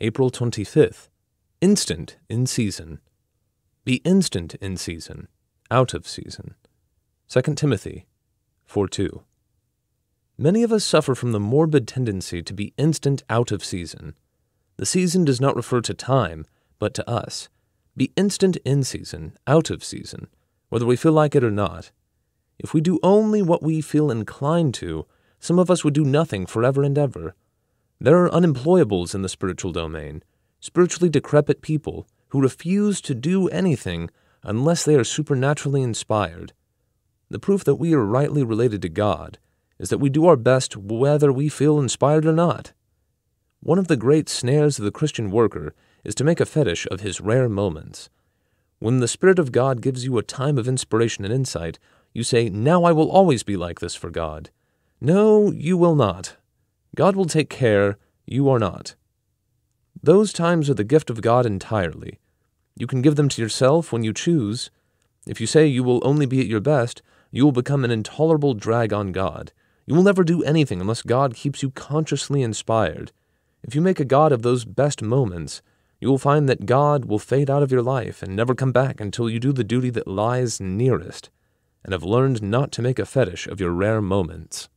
April 25th. Instant in season. Be instant in season, out of season. 2 Timothy 4 2. Many of us suffer from the morbid tendency to be instant out of season. The season does not refer to time, but to us. Be instant in season, out of season, whether we feel like it or not. If we do only what we feel inclined to, some of us would do nothing forever and ever. There are unemployables in the spiritual domain, spiritually decrepit people who refuse to do anything unless they are supernaturally inspired. The proof that we are rightly related to God is that we do our best whether we feel inspired or not. One of the great snares of the Christian worker is to make a fetish of his rare moments. When the Spirit of God gives you a time of inspiration and insight, you say, Now I will always be like this for God. No, you will not. God will take care, you are not. Those times are the gift of God entirely. You can give them to yourself when you choose. If you say you will only be at your best, you will become an intolerable drag on God. You will never do anything unless God keeps you consciously inspired. If you make a God of those best moments, you will find that God will fade out of your life and never come back until you do the duty that lies nearest, and have learned not to make a fetish of your rare moments.